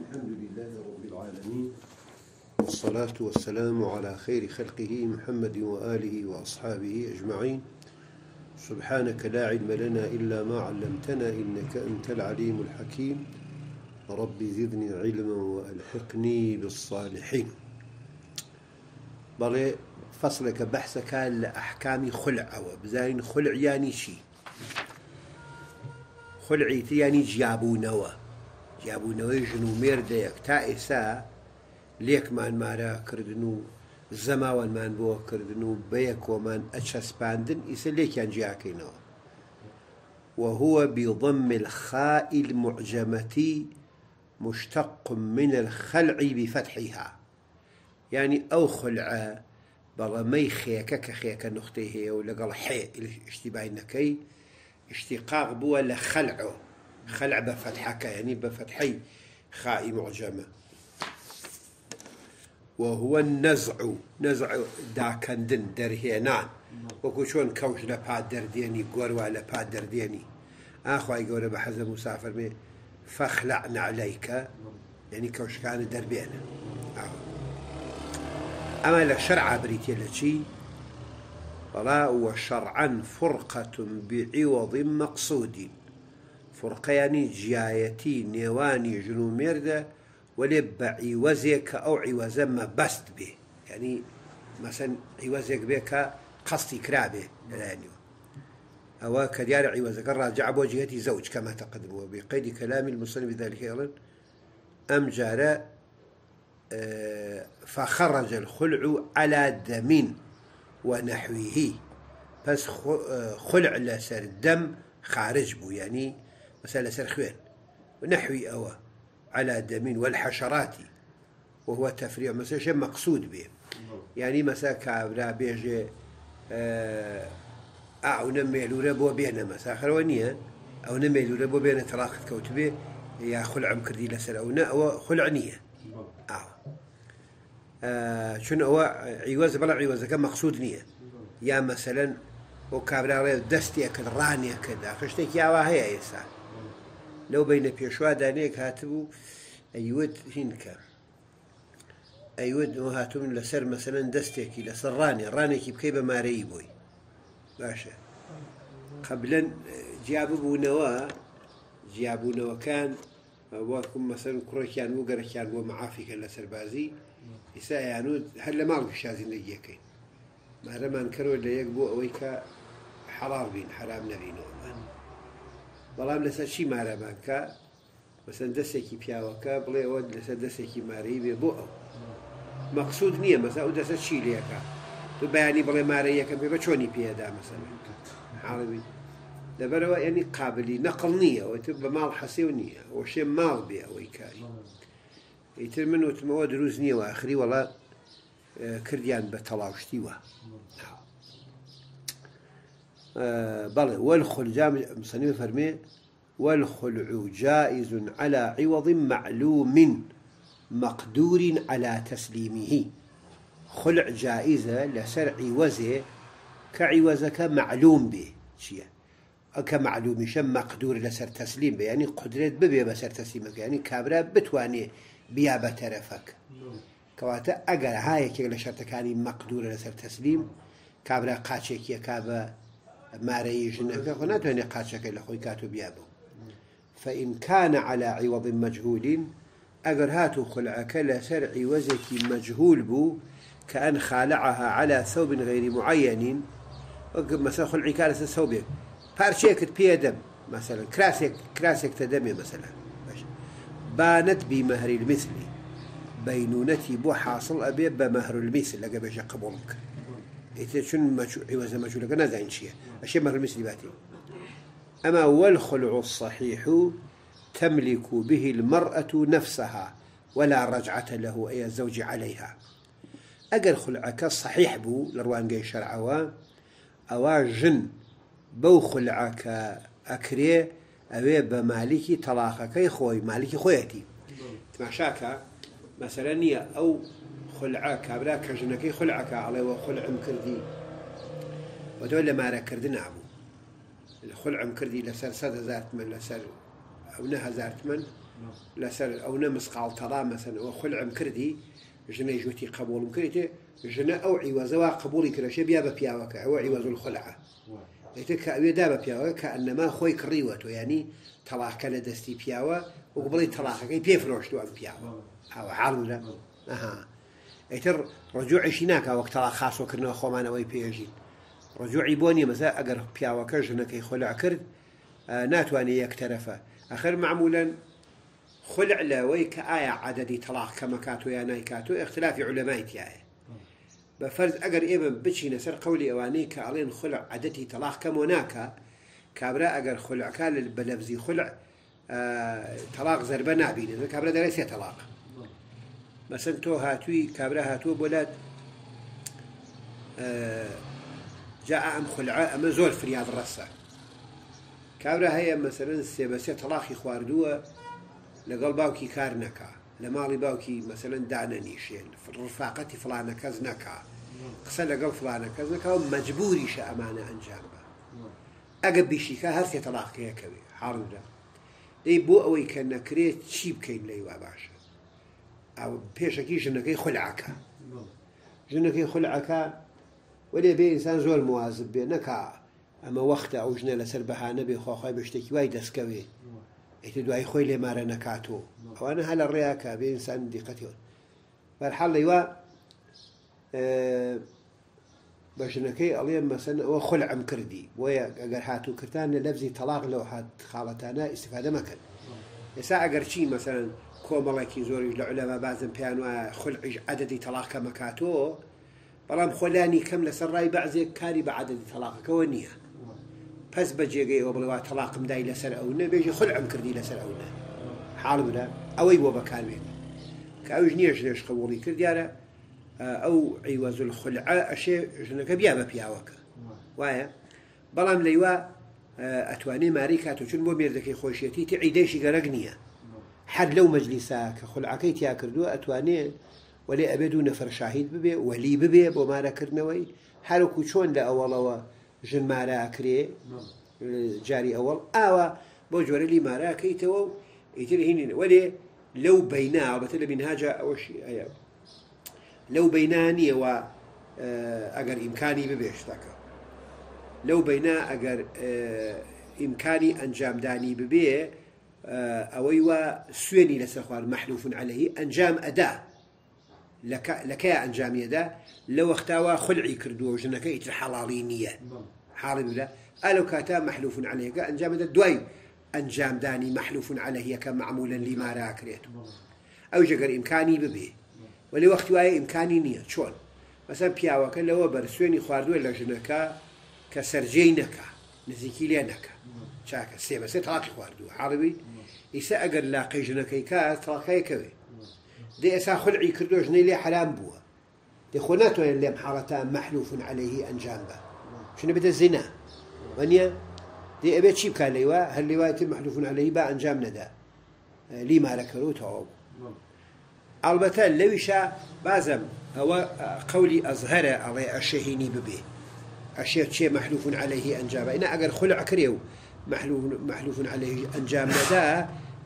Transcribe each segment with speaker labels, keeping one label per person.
Speaker 1: الحمد لله رب العالمين والصلاة والسلام على خير خلقه محمد وآله وأصحابه أجمعين. سبحانك لا علم لنا إلا ما علمتنا إنك أنت العليم الحكيم. رب زدني علما وألحقني بالصالحين. بلي فصلك بحثك لأحكام خلع وبزاين خلع يعني شي؟ خلعي يعني جابونوا. جابونەوەی ژن و مێردەیەک تا ئێستا لێکمان مارە کردن و زەماوەمان بۆ کردن و بەیە کۆمان ئەچەسپاندن ئیسە لێکیان جیاکەینەوە. وهو بضم الخاء المعجمة مشتق من الخلع بفتحها. يعني أو خلع بەڵەمەی خێەکە کە خێەکە نقطەی هەیە و لەگەڵ حێ اشتیبای نەکەی اشتقاق بووە لە خەلعۆ. خلع بفتحك يعني بفتحي خاء معجمة وهو النزع نزع داكندن درهينان وكو شون كوش لپا درديني قوروا لپا درديني اخو اي قورا بحزة مسافر مي فخلعنا عليك يعني كوش كان دربينا اما لشرع بريتي لشي فلا وشرعا فرقة بعوض مقصود. فرقياني جيايتي نيواني جنو ميردة ولي بعيوزك أو عوزة ما بست به يعني مثلا عوزك بك قصدي كرابه يعني أو كديار عوزك الراجع بو جهتي زوج كما تقدم. وبقيد كلام المصنف ذلك أيضا أم جار فخرج الخلع على دم ونحوه. بس خلع لسر الدم خارج بو. يعني مسألة سرخوين ونحوي أو على دمين والحشرات وهو تفريع مثلا شيء مقصود به. يعني مثلا كابرا بيجي أو نميلو ربو بينا مثلا خلونيا أو نميلو ربو بينا تراخت كوتبه يا خلع مكردي لسر أو أو خلع نية أو آه شنو هو؟ عوز بلا عوز كان مقصود نية. يا مثلا وكابرا دستي أكل راني أكل خشتك يا وهي يسا لەو بینە پێشوا دانەیەک هاتبوو ئەیوت هینکە ئەیوت هاتوون لەسەر مەسەن دەستێکی لەسەر ڕانێ ڕانێکی بکەی بە مارەی بووی باشە قبلەن جیاببوونەوە جیاببوونەوەکان واکم مەسەر کوڕێکیان و گەرەکیان بۆ معافیکە لە سەربازی ئیسا یانوت هەر ماڵ شازی زیندگیەکەی مارەمان کەرەوە لە یەک بۆ ئەوەی کە حەڵال بین حرام نەبینەوە بەڵام لەسەر چی مارەمانکە مەسەن دەستێکی پیاوەکە بڵێ ئەوە لەسەر دەستێکی مارەی بێ بۆ ئەو. مەقصود نییە مەسا ئەو دەسە چی لێەکە تو بەیانی بڵێ مارە یەکەم پێ بە چۆنی پێدا مەسەن حاڵبی لەبەرەوە ینی قابلی نەقل نییە ئەوە تو بە ماڵ حەسێ و نییە ئەو شێ ماڵ بێ ئەوەی کاری. ئیتر من وتمەوە دروست نییەوە ئاخری وڵات کردیان بە تەڵاوشتی وە بلى والخلع مصنف فرمي والخلع جائز على عوض معلوم مقدور على تسليمه. خلع جائزة لسر عوزه كعوزك معلوم به. شيء. كمعلوم شم مقدور لسر تسليم به. يعني قدرة ببي بسر تسليمك. يعني كابرا بتواني بيا بترفك. كواتا أجر هاي كي لشرط كان مقدور لسر تسليم كابرا قاتشك يا كابا مارەی ژنەکە خۆ ناتوانێت قاچەکەی لە خۆی کات و فإن كان على عوض مجهول أجر هاتو خلعك لسر عوزك مجهول بو كأن خالعها على ثوب غير معين مثلا خلعي كان ثوبك بارشيك بيدم مثلا كراسك كراسك تدمي مثلا. بانت بمهر المثل. بينونتي بو حاصل أبي بمهر المثل لقى بيجا قبولك. إذا شن عوز مجهول كنا زين شيء أشياء مهر المثل باتي. أما والخلع الصحيح تملك به المرأة نفسها ولا رجعة له أي الزوج عليها. أجل خلعك صحيح بو لروان جاي شرعوا أو جن بو خلعك أكري أوي بمالكي طلاقك خوي مالكي خويتي. تماشاك؟ مثلا أو خلعك برا كجنكي خلعك عليه وخلع مكردي ودول ما ركردنا أبو الخلع مكردي لسر صد زارت من لسر أو نه زارت من لەسەر ئەو نەمسقال تەڵا مەسن ئەو خلعم کردی ژنەی ژوتی قبولم کردێ ژنە ئەو عیوەزەوە قبولی کرەشە بیا بە پیاوەکە ئەوە عیوەز الخلعە ئێتە کە ئەوێدا بە پیاوە کە ئەنەما خۆی کڕیوە تۆ ینی تەلاقکە لە دەستی پیاوە وەک بڵی تەلاقەکەی پێ ئەیتر ڕجوعیشی ناکە وەک تەلا خاصۆکردنەوە خۆمانەوەی پێژین ڕجوعی بۆ نیە مەزە ئەگەر پیاوەکە ژنەکەی خۆلع کرد ناتوانێت یەک تەرەفە ئەخر معمولەن خلع لەوەی کە ئایا عادەدی تەلاق کەمەکات و یا نایکات و اختلافی علەمای تایە بەفرز ئەگەر ئێمە بچینە سەر قولی ئەوانەی کە ئەڵێن خلع عادەتی تەلاق کەم و ناکە کابرا ئەگەر خلعکە بە لەبزی خلع تەلاق زربە نبینێت کابرا دەڵێ سێ تەلاق مەسن تۆ هاتووی کابرا هاتووە بۆلات جاء ئەم خلع ئەمە زۆر فریاد ڕەسە. کابرا هەیە مەسەرن سێ بەسێ تەلاقی خواردووە لەگەڵ باوکی کار نەکا. لە ماڵی باوکی مەسەرن دانە نیشێن ڕفاقەتی فلانە کەس نەکا. قسە لەگەڵ فلانە کەس نەکە و مەجبوریشە ئەمانە ئەنجام بە. ئەگە بیشیکە هەر سێ تەلاقەیەکەوێ حاڵدا دەی بۆ ئەوەی کە نەکرێت چی بکەین لەی وا باشە ئەو پێشەکی ژنەکەی خولعکە ژنەکەی خولعەکە وەێ بێ ئینسان زۆر موازب بێ نەکا ئەمە وەختە ئەو ژنە لەسەر بەهانە بێ خۆخوای بە شتێکی وای دەستکەوێ. ئیتر دوای خۆی لێمارە نەکاتەوە ئەوانە هە لە ڕێیاکە بێ ئینسان دیقەتیەوە بەرحاڵ لەیوە بە ژنەکەی ئەڵێ مەسن ئەوە خل ئەم کردی. بۆیە ئەگەر هاتوو کردان لە لەبزی تەلاق لەو هات خاڵەتانە ئیسفادە مەکرد ئێستا ئەگەر چی مەسەرن کۆمەڵێکی زۆری لە علەما بازم پێیان وایە خلعیش عدەدی تەلاقکە مەکاتەوە بەڵام خۆلانی کەم لەسەر ڕای بەعزێک کاری بە عدەدی تەلاقەکەەوە نییە. پس بە جێگەی ئەوە بڵێوا تەلاقم دای لەسەر ئەو نەبێژی خل ئەم کردی لەسەر ئەوە حاڵ بدە ئەوەی بۆ بەکارێت کە ئەوش نییەش لێش قبوڵی کردیارە ئەو عیوەزل خلع ئەشێ ژنەکە بیا بە پیاوەکە. وایە بەڵام لەیوە ئەتوانێ ماری کاتو چون بۆ مێردەکەی خۆشیەتی تی عیدەیشی گەرەگ نییە. حد لەو مەجلیسا کە خولعەکەی تیا کردووە ئەتوانێت وەێ ئەبێت و نەفر شاهید ببێ وەلی ببێ بۆ مارەکردنەوەی. هەروکو چۆن لە ئەوەڵەوە ژن مارەکرێ جاری ئەوەڵ. ئاوە بۆ جۆرەلی ماراکەیتەوە ئیتر هینین وەێ لەو بەینا بەتە لە بینهاجا ئەوەشی ئەیە. لەو بەینانیەوە ئەگەر ئیمکانی ببێشتەکە لەو بەینا ئەگەر ئیمکانی ئەنجامدانی ببێ ئەوەی وە سوێنی لەسەر خوارد مەحلوفن عليهەیە ئەنجام ئەدا. لەکەی ئەنجامیەدا لە وەختاوە خلعی کردووە ژنەکە ئیتر حەڵاڵی نییە. حاڵی بدە ئەلو کاتا مەحلوفن عليهەکە ئەنجامەدە دوای ئەنجامدانی مەحلوفن عليهەیەکە معمولن لیماراکرێت ئەو ژەگەر ئیمکانی ببێ. ولی وەختی وایە ئیمکانی نییە. چۆن؟ مەسەر پیاوەکە لەوە بەر سوێنی خواردووە لە ژنەکە کە سەررجەی نەکە نزیکی لێ نەکە چاکە سێ بەسێ تاقی خواردووە حاڵوی ئیسا ئەگەر لاقی ژنەکەی کا تاقەیەکەوێ دێ ئێسا خلعی کردو ژنەی لێ حرام بووە دەخۆ ناتوانێت لێم حاڵەتە مەحلوفن عليهەیهی ئەنجام بە چونە بێتە زینا وەنیە دێ ئەبێت چی بکە لەیوە هەر لێوایەتی مەحلوفن عليهەیهی با ئەنجام نەدا لی مارەکەوتەوە ئەلبەتە لەویشە بازم ئەوە قولی ئەزهرە ئەڵێ ئەشەهینی ببێ ئەشێ چێ مەحلوفون عليهەیهی ئەنجامە ئەگەر خل عکرێ و مەحلوفون عليهەیهی ئەنجام نەدا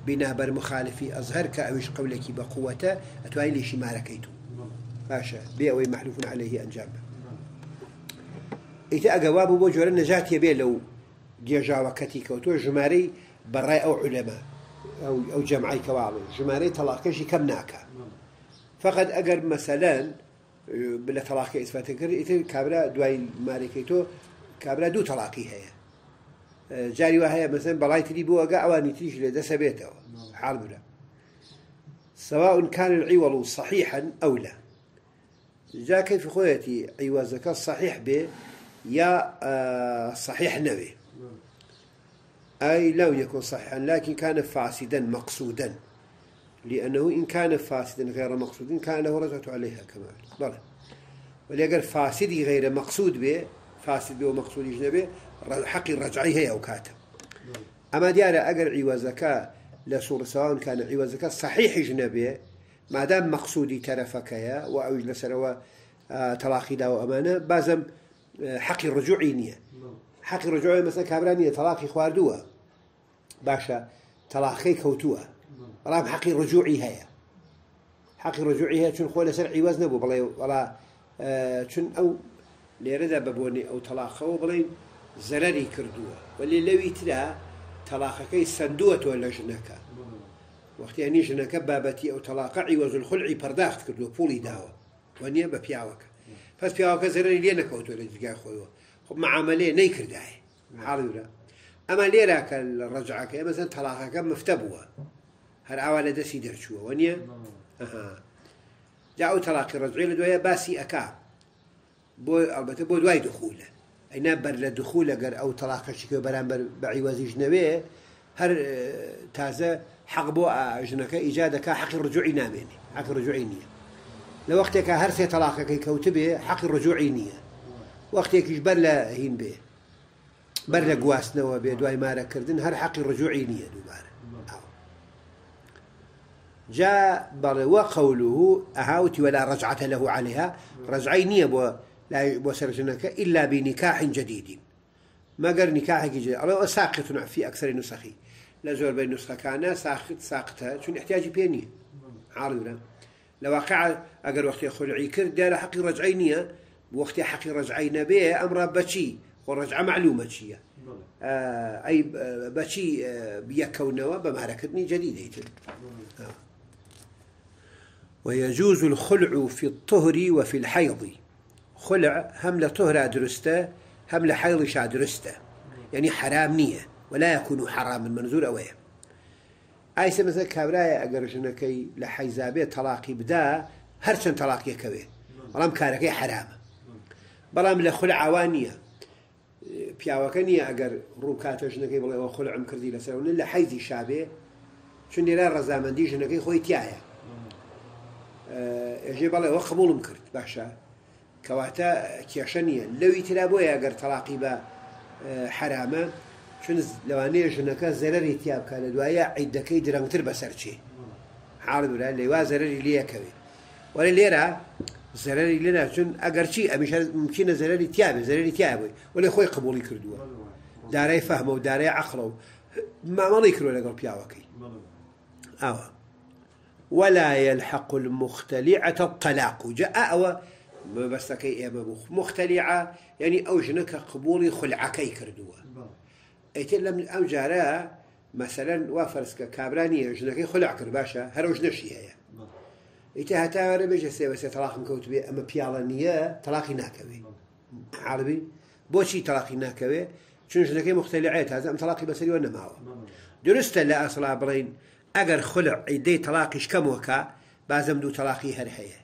Speaker 1: بینابەر مخالفی ئەزهر کە ئەوش قولێکی بە قووەتە ئەتوای لێشی مارەکەیت و باشە بێ ئەوەی مەحلوفون عليهەیهی ئەنجام ئیتە ئەگەوا بوو بۆ جۆرە نەجاتیە بێ لەو گێژاوەکەتی کەوتۆ ژمارەی بەڕای ئەو علەمە ئەو جەمعی کەواڵێ ژمارەی تەلاقەشی کەم ناکە فقط ئەگەر مەسەلەن لە تەلاقی ئیسفاتەکرد ئیتر کابرا دوای مارێکی تۆ کابرا دوو تەلاقی هەیە جاری وە هەیە مەسن بەڵای تری بۆ ئەگە ئەوانی تریش لێ حال برە سواء كان العوض صحيحا أو لا. جا كيف خويتي عوازك صحيح به يا صحيح نبي. أي لو يكون صحيحا لكن كان فاسدا مقصودا. لأنه إن كان فاسدا غير مقصود كان له رجعة عليها كمان بلى. وليقل فاسدي غير مقصود به فاسد به ومقصود به حق الرجعي هي أو كاتب أما ديارة أقل عوازك لصور سواء كان عوازك صحيح جنبه ما دام مقصودي ترفك يا وأوج لسروا تلاقي دا وأمانة بازم حق الرجوعي نية حق الرجوعي مثلا كابرانية تلاقي خواردوه باشا تلاقي بەڵام حەقی ڕجوعی هەیە. حەقی ڕجوعی هەیە چون خۆ لەسەر عیوەز نەبوو بڵێ وڵا چون ئەو لێرەدا ببوونی ئەو تەلاخەوە بڵێن زەرری کردووە. ولی لەوی ترا تەلاخەکەی سندووە تۆ لە ژنەکە. وەختیانی ژنەکە بابەتی ئەو تەلاقە عیوەزل خولعی پەرداخت کردووە پوڵی داوە. وە بە پیاوەکە. پس پیاوەکە زەرری لێ نەکەوتۆ لە جگای خۆیەوە. خب معاملێ نەیکردایە. حاڵورە ئەمە لێراکە لە ڕجعەکە مەزن تەلاقەکە مفتە بووە. هەر ئاوا لە دەستی دەرچووە. وە جا ئەو تەلاقی ڕزعی لە دوایە باسی ئەکا. بۆ ئەلبەتە بۆ دوای دخولە ئەینا بەر لە دخول لەگەر ئەو تەلاقەشیکە بەرامبەر بەعیوەزیش نەوێ هەر تازە حەق بۆ ژنەکە ئیجا دەکا حەقی ڕجوعی نامێنێ حەقی ڕجوعی نییە. لە وەختێکە هەر سێ تەلاقەکەی کەوت بێ حەقی ڕجوعی نییە. وەختێکیش بەر لە هین بێ بەر لە گواستنەوە بێ دوای مارەکردن هەر حەقی ڕجوعی نییە دووبارە. جاء بل وقوله أهاوتي ولا رجعة له عليها رجعي نية بو لا بو سرجنك إلا بنكاح جديد. ما قال نكاح جديد؟ الله ساقط في أكثر نسخي لا زور بين نسخة كان ساقط ساقطها. شو احتياجي بيني؟ عارضنا لو وقع أقر وقت خلعي كرد دار حقي رجعي نية. وقت حقي رجعي نبيه أمر بشي. ورجعة معلومة شيء آه أي بشي آه بيكونوا بمعركتني جديدة آه. ويجوز الخلع في الطهر وفي الحيض. خلع هم لطهر درسته هم لحيض شا درسته يعني حرام نية ولا يكون حرام المنزول ئایسە مەزە کابراایە ئەگەر ژنەکەی لە حەیزابێ تەلاقی بدا هەرچەند تەلاقیەکەوێ بەڵام کارەکەی حرامە بەڵام لە خول ئاوان نییە پیاوەکە نییە ئەگەر ڕووکاتە ژنەکەی بڵێەوە خولعم کردی لەسەرونە لە حەیزی شابێ چون لێرا ڕەزامەندی ژنەکەی خۆی تایە ئێژێ بەڵێ ئەوە قبولم کرد باشە. کەواتە کێشە نییە لەوی ترا بۆیە ئەگەر تەلاقی بە حرامە چون لەوانەیە ژنەکە زەرری تیابکە لە دوایە عیدەکەی درەنگتر بەسەرچێ حاڵ برا لێوا زەرری لەکەوێ وەرە لێرە زەرری لێرا چون ئەگەرچی ئەمیش ممکنە زەرری تیاابێ زەرری تیابێ وەێ خۆی قبولی کردووە. دارای فەهمە و دارای عقلە و مامەڵی کردو لەگەڵ پیاوەکەی. ئاوە ولا يلحق المختلعة الطلاق. جاء أو مەبەستەکەی ئێمە بوو. مختللیعە یعنی ئەو ژنە کە قبولی خولعەکەی کردووە. ئەیتر لە من ئەم جارە مەسەرەن وا فەرسکە کابرانیە ژنەکەی خولع کرد باشە هەرۆژ نەشی هەیە. ئیتە هەتاوەرە بێژە سێوەسێ تەلاخم کەوت بێ ئەمە پیاڵە نییە تەلاقی ناکەوێ. عربی بۆچی تەلاقی ناکەوێ؟ چون ژنەکەی مختللیعێت تازە ئەم تەلاقی بەسەریوە نەماوە. درستە لە ئەسڵا بڵین ئەگەر خولع عیدەی تەلاقیش کەمەوەکە بازم دوو تەلاقی هەر هەیە.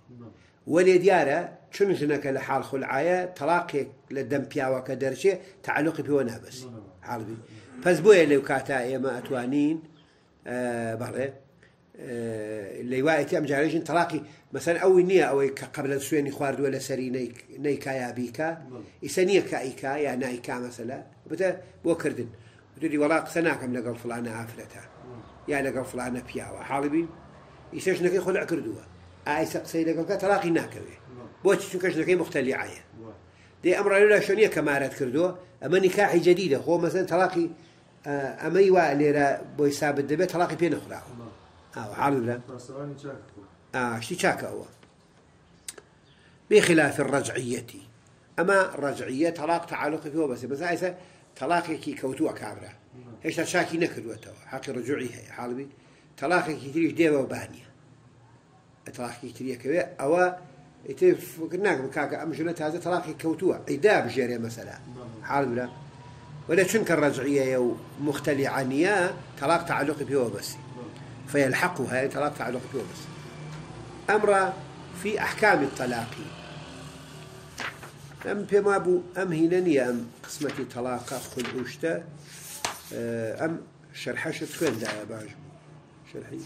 Speaker 1: وەلێ دیارە چون ژنەکە لە حال خولعایە تەلاقێک لە دەم پیاوەکە دەرچێ تعلقی پێوە نابس حاڵبی پس بۆیە لەو کاتا ئێمە ئەتوانین بەڵێ لەیواەتی ئەم جارێژین تەلاقی مەسەر ئەوی نییە ئەوەی کە قبل سوێنی خواردووە لە سەری نەیکایابیکە ئیسە نییە کائیکا یا نایکا مەسەلا. بتە بۆ کردن. دوی وڵا قسە ناکەم لەگەڵ فلانە ئافرەتە. یا لەگەڵ فلانە پیاوە. حاڵبی ئیسەشنەکەی خۆلع کردووە. ئایسە قسەی لەگەڵکە تەلاقی ناکەوێ. بۆچی چونکەشنەکەی مختلیعایە دێ ئەمڕ لە شوێنیە کەمارەت کردووە ئەمە نیکاحی جدیدە خۆ مەزن تەلاقی ئەمەی وا لێرە بۆی سابت دەبێت تەلاقی پێ نەخراوە حاڵە شتی چاکەوە بخلاف الرجعية أما رجعية طلاق تعلق فيه بس بس عايزة طلاقك كوتوا كامرة هێشتا چاکی نەکردوێتەوە حەقی ڕجوعی هەیە. حاڵبی تەلاقێکی تریش دێوە بانیە. تەلاقی تریەکەوێ ئەوە فکر ناکەم کاکە ئەم ژنە تازە تەلاقی کەوتووە ئەیدا بژێرێ مەسەلا حاڵ برا ولا چونکە ڕجعیە و مختلی عنیە تەلاق تعلقی پێوە بەسی فيلحقها طلاق تعلق بيوم بس أمر في أحكام الطلاق. أم بما بو أم هنني أم قسمة طلاق خلعوشته أم شرحش تكون دا باش شرحي.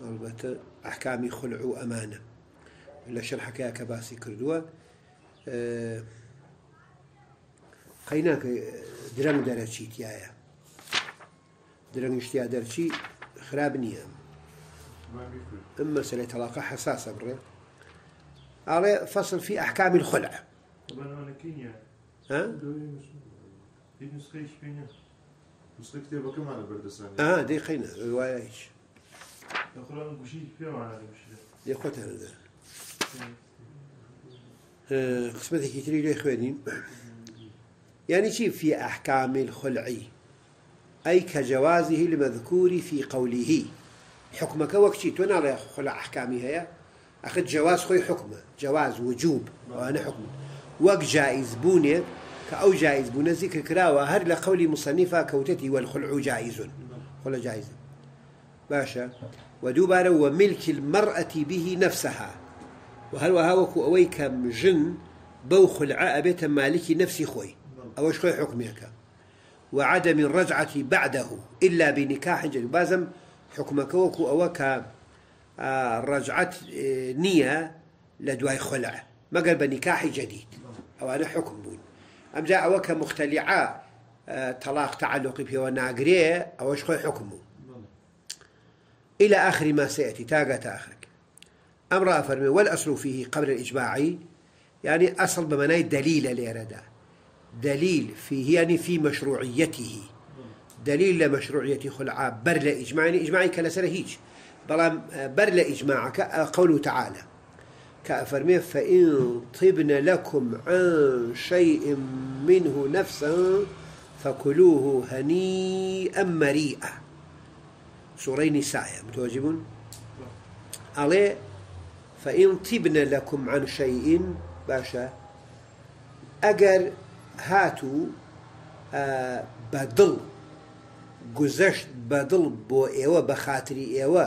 Speaker 1: البتة أحكامي خلع وأمانة شرحك يا كباسي كردوة قيناك درنگ درچی تیایە. درنگ شتیا دەرچی خراب نییە. ئەم مەسلەی تەلاقە حساسە بڕێ. ئاڵێ فصل في أحكام الخلع. ها؟
Speaker 2: نسخه کتێبەکەمانە بەردەسانی
Speaker 1: آه دي خينا رواية لێخۆتە قسمتێکی تری لێ خوێنین. يعني شي في أحكام الخلع أي كجوازه المذكور في قوله حكمك وكشي تونا خلع أحكامي هي أخذ جواز خوي حكمه جواز وجوب وأنا حكمه وك جائز بوني كأو جائز بوني ذكر كراوة هر لقول مصنفة كوتتي والخلع جائز خلع جائز باشا ودوبارا وملك المرأة به نفسها. وهل وهاوكو أويك جن بو خلع أبيت مالك نفسي خوي. أو خوي حكمك وعدم الرجعة بعده إلا بنكاح جديد. بازم حكمك وكو أوك آه، رجعت آه، نية لدواي خلع. ما قال بنكاح جديد. أو أنا حكم بون. أم جاء أوك مختلعة آه، طلاق تعلق فيه وناقريه أو خوي حكمه إلى آخر ما سيأتي. تاقة آخرك أمر أفرمي والأصل فيه قبل الإجماع؟ يعني أصل بمناي دليل ليردا دليل فيه يعني في مشروعيته. دليل لمشروعية خلعة بر لإجماع يعني إجماعي كلا سنة هيج. بلام بر لإجماعك قوله تعالى كأفرمي فإن طبن لكم عن شيء منه نفسا فكلوه هنيئا مريئا. سورة نساء متوجبون؟ عليه فإن طبن لكم عن شيء باشا أجر هاتو آه بدل گوزەشت بەدڵ بۆ ئێوە بە خااتری ئێوە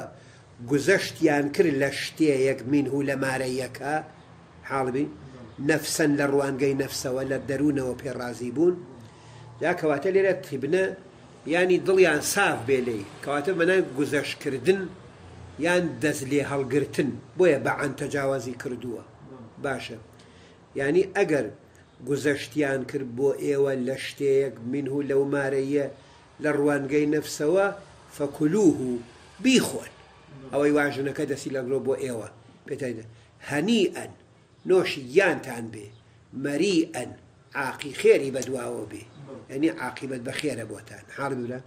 Speaker 1: گوزەشتیان کرد لە شتەیەک من و لە مارەیەکە حاڵبی نەفسەن لە ڕوانگەی نەفسەوە لە دەروونەوە پێڕازی بوون. یا کەواتە لێرە تیبنە ینی دڵیان ساف بێلێ کەواتە منە گوزەشکردن یان دەست لێ هەڵگرتن بۆیە بە ئەتەجاوازی کردووە. باشە. ینی ئەگەر گوزەشتیان کرد بۆ ئێوە لە شتەیەک منه لەو مارەیە لە ڕوانگەی نەفسەوە فەکلوه بیخۆن. ئەوەی واژنەکە دەسی لەگرۆ بۆ ئێوە. پێتایدە هەنیئەن نۆشی یانتان بێ. مەریئەن عاقی خێری بەدواوە بێ. ئەنی عاقیبەت بە خێرە بۆتان. حاڵ بورە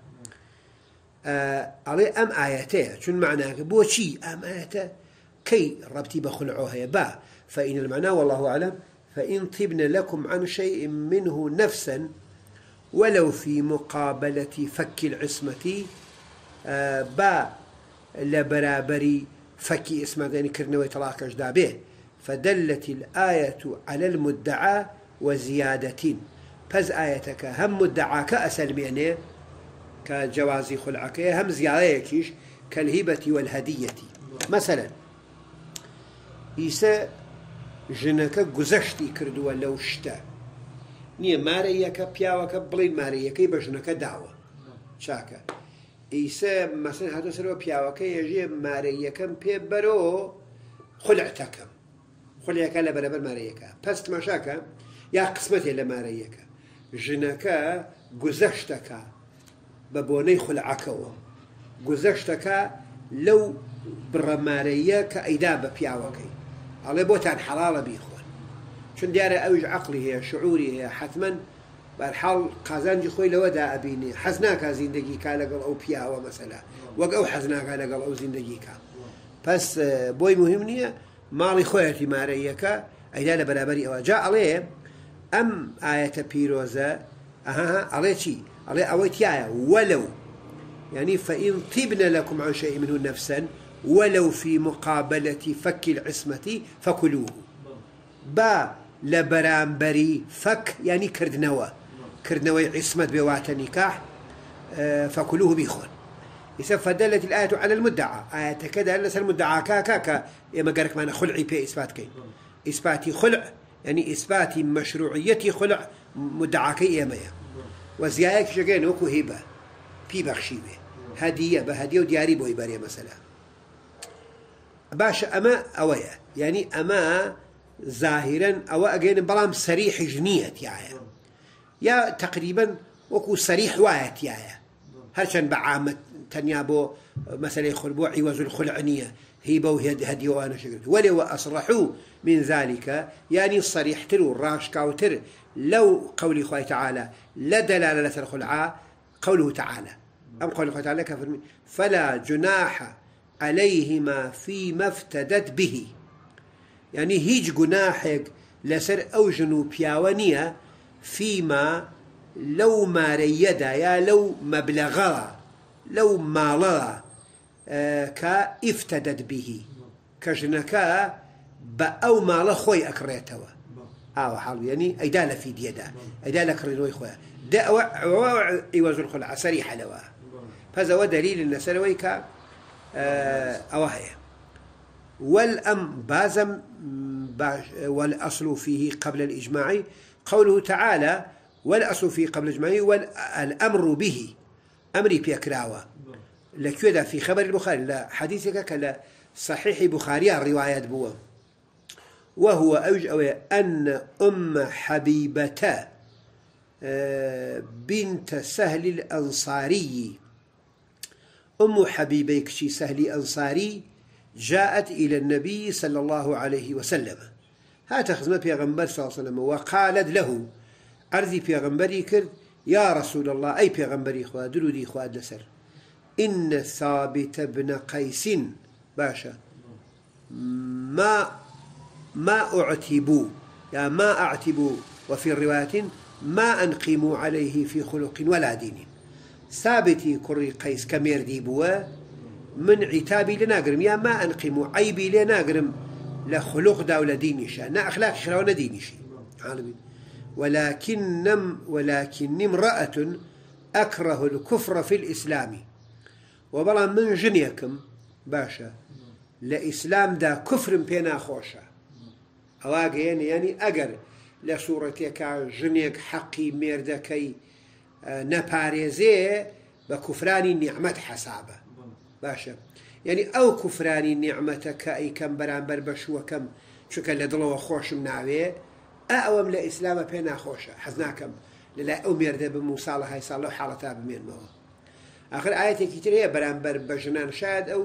Speaker 1: ئەڵێ ئەم ئاەتەیە چون معناکە بۆچی ئەم ئاەتە كي ربتي بخلعه هي با فإن المعنى والله أعلم فإن طبن لكم عن شيء منه نفسا ولو في مقابلة فك العصمة آه، با لبرابري فك اسمه يعني كرنوي طلاق به فدلت الآية على المدعى وزيادة. فز آيتك هم مدعاك أسل يعني كجواز خلعك هم زيادة كالهبة والهدية مثلا إيسا جنك گزەشتی کردووە لەو شتە. نییە مارەیەکە پیاوەکە بڵین مارەیەکەی بە ژنەکە داوە. چاکە. ئیسە مەسن هاتو سەرەوە پیاوەکە ێژێ مارەیەکەم پێ بەرەوە خولعتەکەم خولەکە لە بەرەبەر مارەیەەکە پس تماشاکە یا قسمەتێ لە مارەیەەکە ژنەکە گوزەشتەکە. بە بۆنەی خولعەکەەوە گوزەشتەکە لەو بڕەمارەیە کە ئەیدا بە پیاوەکەی. ئەڵێ بۆتان حەڵاڵە بیخۆ چون دیارە ئەوش عقلی هەیە شعوری هەیە حتمما بەرحاڵ قازانجی خۆی لەوەدا ئەبینێ حەزناکە زیندگی کا لەگەڵ ئەو پیاوە مەسەلا. وەک ئەو حەزناکە لەگەڵ ئەو زیندگی کا. پس بۆی مهم نییە ماڵی خۆیەتی مارەیەەکە ئەیدا لە بەرابەری ئەوە. جا ئەڵێ ئەم ئاەتە پیرۆزە ئەها ئەڵێ چی؟ ئەوەی تایە وەلو يعني فإن طبن لكم عن شيء منه نفسا ولو في مقابلة فك العصمة فكلوه. با لە بەرامبەری فەک ینی کردنەوە کردنەوەی عیسمت بێواتە نیکاح فكلوه بيخون. إذا فدلت الآية على المدعى. آية كذا لسه المدعى كاكا كا إما قالك معنا خلعي بي إثبات كي. إثباتي خلع يعني إثباتي مشروعيتي خلع مدعى كي إما وزيادة شجين وكو هبة بي بخشي به هدية بهدية ودياري بو إبارية مثلا باشا أما أويا يعني أما ظاهرا أو أجين بلام صريح جنية يايا يا تقريبا وكو صريح وايت يايا هرشان بعامة تنيابو مثلا يخربو عوز الخلعنية هيبة وهد هدي وأنا شكرت ولو أصرحوا من ذلك يعني صريح ترو راش كاوتر لو قولي خوي تعالى لا دلالة الخلعاء قوله تعالى. أم قول الله تعالى كفر فلا جناح عليهما فيما افتدت به. يعني هيج جناحك لسر أو جنو بياونية فيما لو ما ريدا يا لو مبلغا لو مالا. آه كا افتدت به. بأو مالا خوي أكريتوا آه حال يعني أيدا في ديدا أيدا لكرينوي خويا دعوة عوض الخلع صريحة لوا فهذا هو دليل أن سلويك آه أوهي والأم بازم والأصل فيه قبل الإجماع قوله تعالى والأصل فيه قبل الإجماع والأمر به. أمري بيكراوة لكيدا في خبر البخاري لا حديثك كلا صحيح بخاري الروايات بوا. وهو أوج أن أم حبيبة آه، بنت سهل الأنصاري. أم حبيبيك شي سهل أنصاري جاءت إلى النبي صلى الله عليه وسلم. هات خزمة بيغمبر صلى الله عليه وسلم وقالت له أرضي بيغمبري كرد يا رسول الله أي بيغمبري إخوة درودي إخوة لسر إن ثابت بن قيس باشا. ما ما أعتبوا يعني ما أعتبوا وفي الرواية ما أنقموا عليه في خلق ولا دين. ثابتي كري قيس كميردي بوا من عتابي لناقرم يا ما أنقموا عيبي لناقرم. لخلق دا ولا دينيش أنا أخلاق شرا ولا دينيش عالمين. ولكن ولكن امرأة أكره الكفر في الإسلام. وبلا من جنيكم باشا لإسلام دا كفر بينا خوشا أواقين يعني أقر لسورتك جنيك حقي ميردكي نەپارێزێ بە کوفرانی نیعممەت حەسابە. باشە. یعنی ئەو کوفرانی نیعممەتە کە ئەیکەم بەرامبەر بە شووەکەم چکە لە دڵەوە خۆشم ناوێ ئەوەم لە ئیسلامە پێ ناخۆشە. حەز ناکەم لەلای ئەو مێردە بم و ساڵە های ساڵ لەو حاڵەتا بمێنمەوە. آخر ئاەتێکی ترەیە بەرامبەر بە ژنان شاید ئەو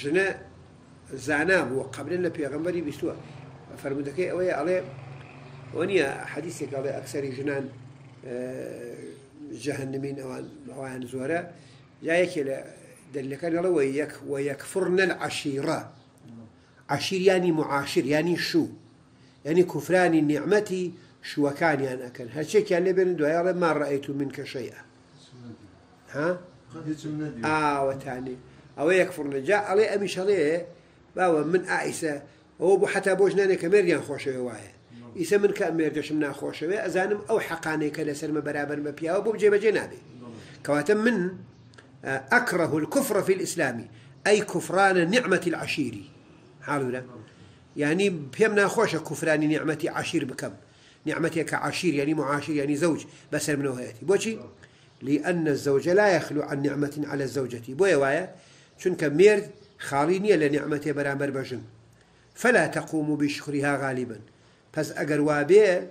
Speaker 1: ژنە زانا بووە قبلن لە پێغمبەری بیستووە. فەرمودەکەی ئەوەیە ئەڵێ وە نییە حەدیثێک ئەڵێ ئەکسەری ژنان جهنمين أوان أوان زورا جايك دلك قال ويك ويكفرن العشيرة عشير يعني معاشر يعني شو يعني كفران النعمة شو كان يعني أكل هالشيء كان لبن دعاء ما رأيت منك شيئا. ها؟ آه وتاني أو يكفرن جاء عليه أمش عليه باو من آئسة هو حتى بوجنا كميريان خوشه وايه ئیسە من کە مێردەشم ناخۆشەوێ ئەزانم ئەو حەقانەی کە لەسەرمە بەرابەر بە پیاوە بۆ جێبەجێ نابێ کەواتە من أكره الكفر في الإسلام. أي كفران نعمة العشير. حالولا يعني بيمنا خوش كفران نعمة عشير بكم؟ نعمتك عشير يعني معاشر يعني زوج. بس من وهيتي بوشي؟ لأن الزوج لا يخلو عن نعمة على الزوجة. بويا وايا شنك ميرد خاليني لنعمته برامبر بجن فلا تقوم بشكرها غالبا. پس وابێ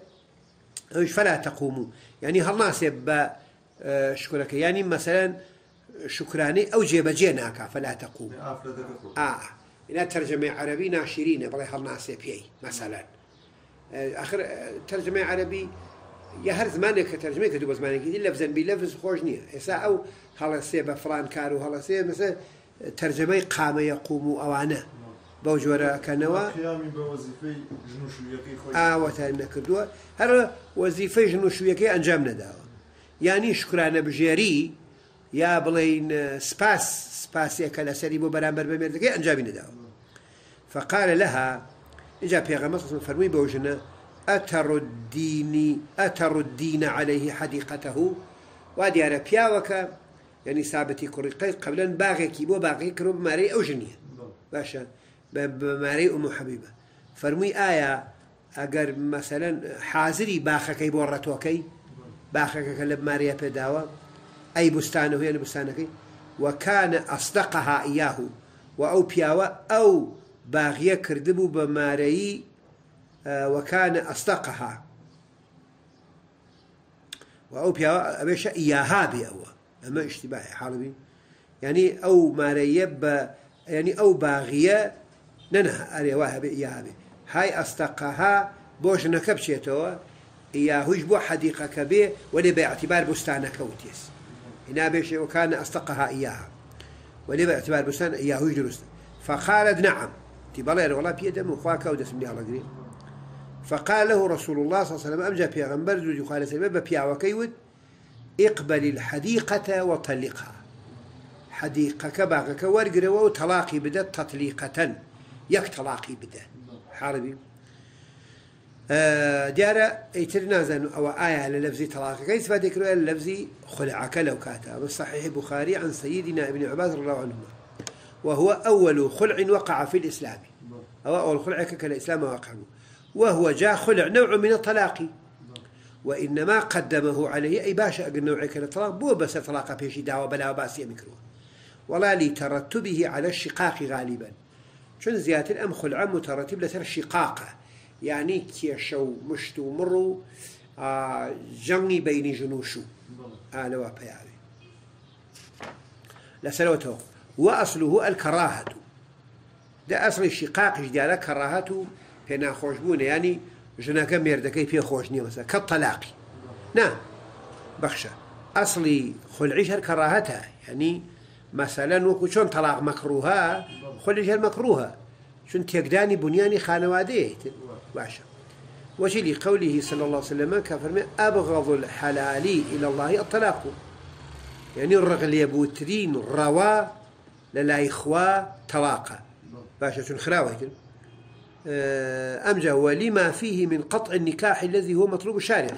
Speaker 1: ئەوش فلا تەقوم يعني هل هەڵناسێ بە شکرەکە. ینی مەسەرەن شکرانی ئەو جێبەجێ ناکا فلا تەقوم آه إلى ترجمة عربي ناشرين بڵێ هەڵناسێ پێی مثلا. آخر ترجمة عربي یا هەر زمانێک کە تەرجمە کە دوو بە زمانێکی لەفزەن بی لەفز خۆش نییە ئێستا ئەو هەڵەسێ بە فران کار و هەڵەسێ مەسە تەرجەمەی قامەیە قوم و ئەوانە بەو جۆرەکەنەوە ئاوەتان نەکردووە هەر وەزیفەی ژن و شوویەکەی ئەنجام نەداوە ینی شکرانە بژێری یا بڵین سپاس سپاسێکە لەسەری بۆ بەرامبەر بە مێردەکەی ئەنجامی نەداوە فقالە لەها اینجا پێغەمە فەرمووی بەو ژنە فرمي بوجنا أترديني أتردين عليه حديقته. وادي على بياوك يعني ثابتي كوريقي قبلا باغي بو باغي كرو أو جنية. باشا بماري أم حبيبة. فرمي آية أجر مثلا حازري باخكي بورتوكي باخك كلب ماريا بداوا أي بستانه هي بستانك. وكان أصدقها إياه. وأو بياوا أو باغية كردبو بماري وكان أصدقها. وأو بياوا أبيش إياها بيأوا أما اشتباه حالبي يعني أو ماريا يعني أو باغية یاهبێ های ئەستەقەها بۆش نەکە بچێتەوە یاهوش بۆ حەدیقەکە بێ وەێ بێ ئەتیبار بستانەکە وتێس هنا بێشێوەکانە ئەستەقەها ئیاها ولي باعتبار بستان يهوي درست. فقالت نعم. تبالي والله بيدم وخواك ودس من الله قريب. فقال له رسول الله صلى الله عليه وسلم بيغمبر زوجي قال سلمة بيا وكيود اقبل الحديقة وطلقها. حديقك باغك ورقر وطلاقي بدت تطليقة. يك طلاقي بدت حاربي. آه ديارة إيتر نازن أو آية للفظي طلاق كيف فذكر اللفظي خلعك لو كاتا. بالصحيح بخاري عن سيدنا ابن عباس رضي الله عنهما. وهو أول خلع وقع في الإسلام. أو أول خلع كالإسلام وقع. وهو جاء خلع نوع من الطلاق. وإنما قدمه عليه أي باشا أقل نوع كالطلاق بو بس طلاق بيش دعوة بلا باسي مكروه ولا لترتبه على الشقاق غالبا. شن زيادة؟ الأم خلع مترتب لسر الشقاقة يعني كيشو مشتو مرو آه جنگي بين جنوشو أنا وبيعري لسلوته وأصله الكراهة. ده أصل الشقاق جدالة كراهة هنا خوشبون يعني جناك ميردكي في خوشني مثلا كالطلاق نعم بخشة أصلي خلعيش الكراهة يعني مثلا وكو شون طلاق مكروها خلعيش المكروها شون تيقداني بنياني خانواديه باشا وشي لقوله صلى الله عليه وسلم كفرمي أبغض الحلال إلى الله الطلاق. يعني الرغل يبوترين روا للا إخوة طلاقة باشا شون خراوة آه، أمجا ولما فيه من قطع النكاح الذي هو مطلوب الشارع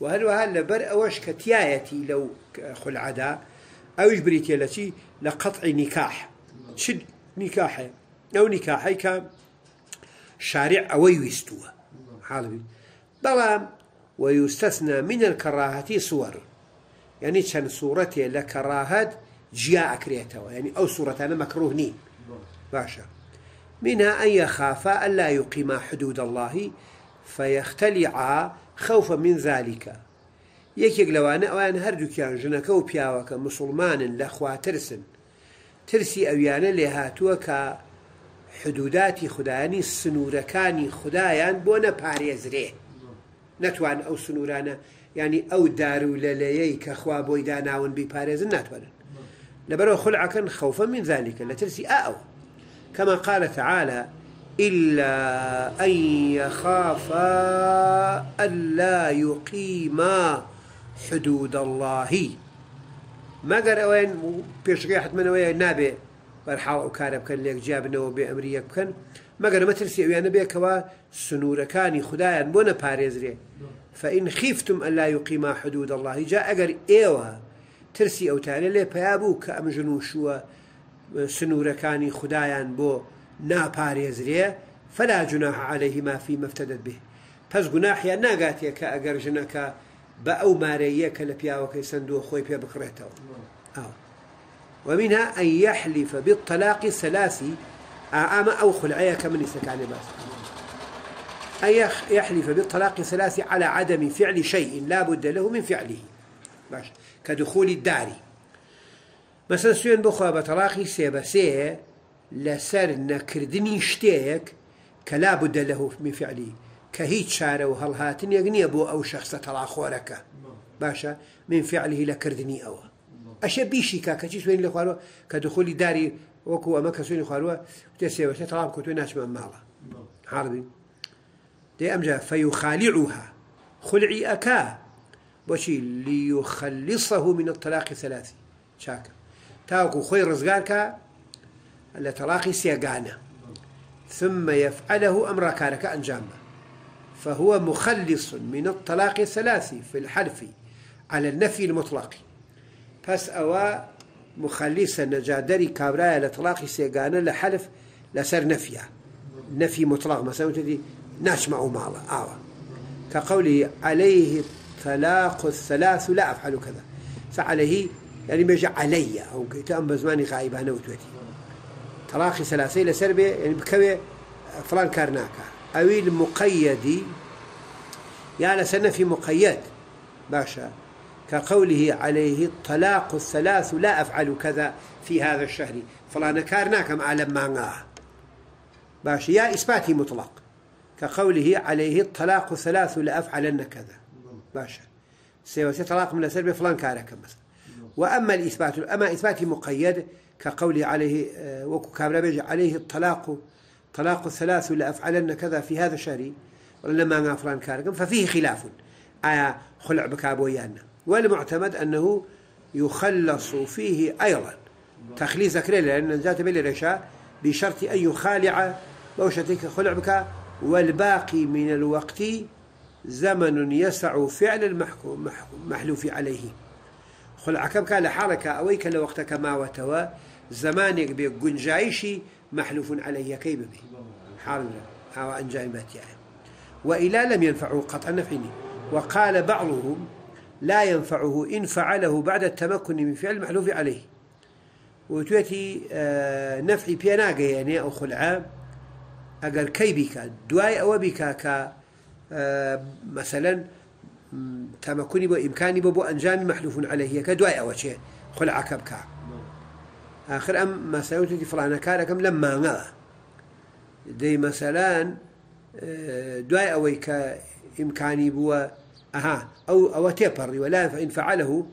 Speaker 1: وهل وهل بر أوش كتيايتي لو خلعدا أو يجبريتي التي لقطع نكاح. شد نكاحه أو نكاحي كان شارع أو يستوى. حالبي بلام ويستثنى من الكراهة صور. يعني كان صورتي لكراهة جياء كريتها. يعني أو صورة أنا مكروه نين باشا. منها أن يخافا ألا يقيما حدود الله فيختلعا خوفا من ذلك. یەکێک لەوانە ئەوان هەردووکیان ژنەکە و پیاوەکە مسلمانن لەخوا ترسن. ترسی ئەویانە لێ هاتووە کە حدوداتی خدایانی سنوورەکانی خدایان بۆ نەپارێزرێ نەتوان ئەو سنوورانە ینی ئەو دار و لەلەیەی کە خوا بۆی داناون بیپارێزن ناتوانن خلعكن خوفا من ذلك. لترسي آو. كما قال تعالى إلا أن يخافا ألا يقيما حدود الله. ما قال أوين؟ بيشغي حتى من أوين؟ نابي. برحاو كارب كان ليك جابنا بأمريك كان ما قال ما ترسي أوين نبي كوا؟ سنور كاني خدايا بونا باريزري فإن خفتم ألا يقيما حدود الله. جاء أقر إيوها. ترسی ئەوتانە لێ پیابوو کە ئەم ژن و سنوورەکانی خدایان بۆ ناپارێزرێ فلا جناح عليه ما في مفتدت به. پس گوناحیان ناگاتێ کە ئەگەر ژنەکە بە ئەو مارەیە کە لە پیاوەکەی سندوە خۆی پێ بکڕێتەوە. ومنها أن يحلف بالطلاق الثلاثي. أما أو خلعية كمن يستكان باس أن يحلف بالطلاق الثلاثي على عدم فعل شيء لا بد له من فعله. باش. كدخول الدار مثلا سوين سيبا سيه لسر نكردني شتيك كلا بد له من فعله كهيت شارة وهالهاتن يغني بو أو شخص طلاق باشا من فعله لكردني أو أشياء بيشي كاكا چي سوين لخوارو كدخول داري وكو أما كسوين لخوارو تسيبا سيه طلاق كتوين ناس من مالا عربي دي أمجا فيخالعها خلعي أكا بۆچی؟ لیخەلیصه من الطلاق ثلاثي چاکە. تاوكو ڕزگارکە لە تەلاقی سێگانە ثم يفعله أمر كارك أنجامه فهو مخلص من الطلاق الثلاثي في الحرف على النفي المطلق. بس أوا مخلص نجادري كابرايا لطلاق سيقانا لحلف لسر نفيا. نفي مطلق مثلا تدي ناشمع مالا. آوا كقوله عليه طلاق الثلاث لا أفعل كذا. فعليه يعني بيجي علي أو كتاب بزماني غايب أنا وتوتي. طلاق ثلاثي لسربي يعني بكوي فلان كارناكا. أو المقيد. يا لسنة في مقيد. باشا. كقوله عليه الطلاق الثلاث لا أفعل كذا في هذا الشهر. فلان كارناك مع لما باشا يا إثباتي مطلق. كقوله عليه الطلاق الثلاث لا أفعلن كذا. باشا. سيوسي طلاق من السلب فلان كارك مثلا. وأما الإثبات أما إثبات مقيد كقوله عليه آه، وكابلا عليه الطلاق طلاق الثلاث لأفعلن كذا في هذا الشهر ولا ما غفران كاركم ففيه خلاف. آية خلع بكابويانا والمعتمد أنه يخلص فيه أيضا. تخليص ذكره لأن ذات بلي رشاء بشرط أن يخالع بوشتك خلع بك والباقي من الوقت زمن يسع فعل المحلوف عليه. خلع كم كان لحركة أويك لوقتك ما وتوا زمانك بجنجايشي محلوف عليه كيف به حال أو أنجاي يعني وإلى لم ينفعه قطع نفعني. وقال بعضهم لا ينفعه إن فعله بعد التمكن من فعل المحلوف عليه. وتوتي آه، نفعي بيناغي يعني أو خلعة. أقل كي بك دواي أو بك تمكني بإمكاني بو أنجام محلوف عليه. كدواي أو شيء. خلعة كبكا آخر أم مثلا تدي فلانة كاركم لما نغا. دي مثلا دواي أوي كإمكاني بو أها أو أو تيبري. ولا فإن فعله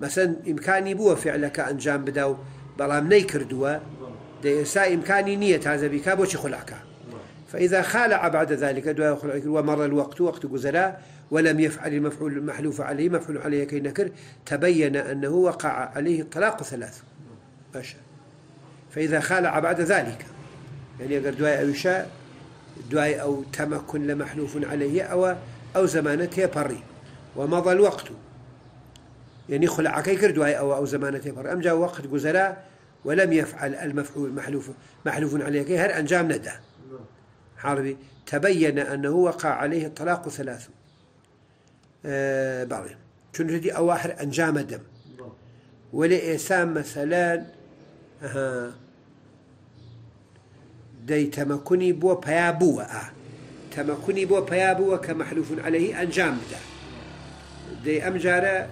Speaker 1: مثلا إمكاني بو فعلك أنجام بداو بلام نيكردوا. دي سا إمكاني نية هذا بك بوش خلعك فإذا خالع بعد ذلك دواء خلعك ومر الوقت وقت جزلاء ولم يفعل المفعول المحلوف عليه مفعول عليه كي نكر تبين أنه وقع عليه الطلاق ثلاث. باشا فإذا خالع بعد ذلك يعني أقر دواء أو شاء دواء أو تمكن لمحلوف عليه أو أو زمانته بري. ومضى الوقت. يعني خلع كيكر دواء أو أو زمانته بري. أم جاء وقت جزلاء ولم يفعل المفعول محلوف محلوف عليه كي هر أنجام ندى حربي تبين أنه وقع عليه الطلاق ثلاث. آه بعضهم. شنو دي؟ أواخر أنجام دم. ولإسام مثلا أها. دي تمكني بو بيابو آه. تمكني بو بيابو كمحلوف عليه أنجام دا. دي أمجار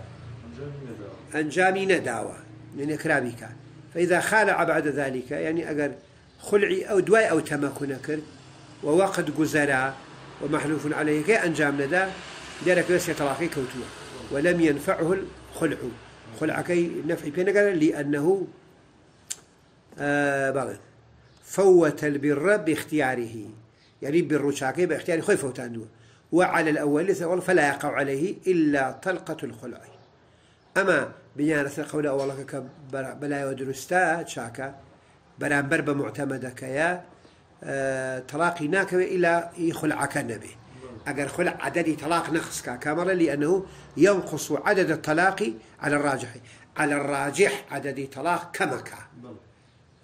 Speaker 1: أنجامي نداوة يعني كرابيكا فإذا خالع بعد ذلك يعني أجر خلعي أو دواي أو تمكن ووقت جزرا ومحلوف عليه كي أنجام ندا ديرك بس يتلاقي كوتوا ولم ينفعه الخلع. خلع كي نفع بينقر لأنه آه فوت البر باختياره. يعني بر شاكي باختياره خوي فوتان دو وعلى الأول فلا يقع عليه إلا طلقة الخلع. أما بيان قول أولك بلا ودرستا شاكا برانبر بمعتمدك يا طلاقي ناكب إلى يخلعك النبي. أجر خلع عدد طلاق نقص كامرا لأنه ينقص عدد الطلاق على الراجح. على الراجح عدد طلاق كمكا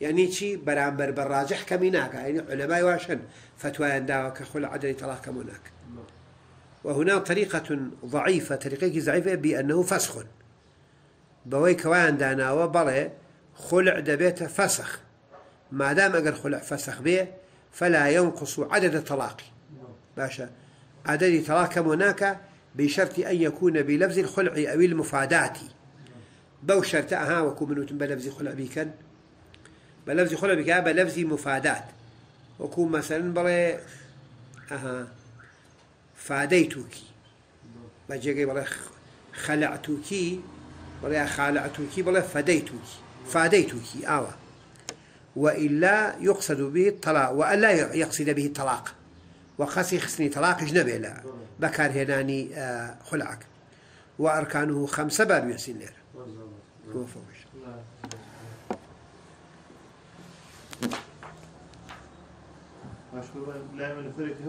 Speaker 1: يعني شي برانبر بالراجح كميناك يعني علماء واشن فتوى عندها كخلع عدد طلاق كمناك وهنا طريقة ضعيفة. طريقة ضعيفة بأنه فسخ. بەوەی کەوایان داناوە بەڵێ خلع دەبێتە فەسخ مادام ئەگەر خلع فەسخ بێ فلا ينقص عدد الطلاق باشا عدد طلاق هناك بشرط أن يكون بلفظ الخلع أو المفادات بو شرط أها وكو منوتن بلفظ خلع بيكن؟ بلفظ خلع بيكن بلفظ مفادات وكو مثلا بلي أها فاديتك بجي بلي خلعتك بڵێ خالعتوكي بڵێ فديتوكي فاديتوكي آوى وإلا يقصد به الطلاق وألا يقصد به الطلاق. وقصي خسني طلاق جنبه لا. بكار هناني آه، خلعك. وأركانه خمسة باب يحسن لير أشكر الله.